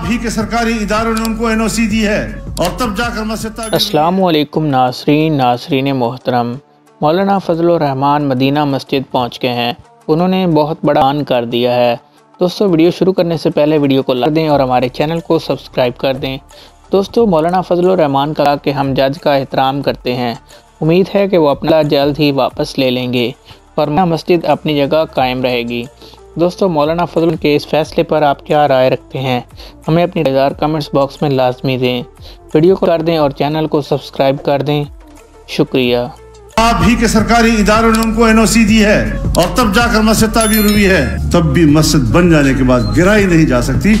आप ही के सरकारी इदारों ने उनको एनओसी दी है। और तब जाकर मस्जिद असलकुम नासरीन नासरीन मोहतरम। मौलाना फजलरहमान मदीना मस्जिद पहुँच गए हैं। उन्होंने बहुत बड़ा आन कर दिया है। दोस्तों, वीडियो शुरू करने से पहले वीडियो को लाइक दें और हमारे चैनल को सब्सक्राइब कर दें। दोस्तों, मौलाना फजलरहमान का कि हम जज का एहतराम करते हैं। उम्मीद है कि वो अपना जल्द ही वापस ले लेंगे और मस्जिद अपनी जगह कायम रहेगी। दोस्तों, मौलाना फजल के इस फैसले पर आप क्या राय रखते हैं? हमें अपनी रजार कमेंट्स बॉक्स में लाजमी दें। वीडियो को कर दें और चैनल को सब्सक्राइब कर दें। शुक्रिया। आप ही के सरकारी इदारों ने उनको एनओसी दी है और तब जाकर मस्जिद ताबीर हुई है। तब भी मस्जिद बन जाने के बाद गिराई नहीं जा सकती।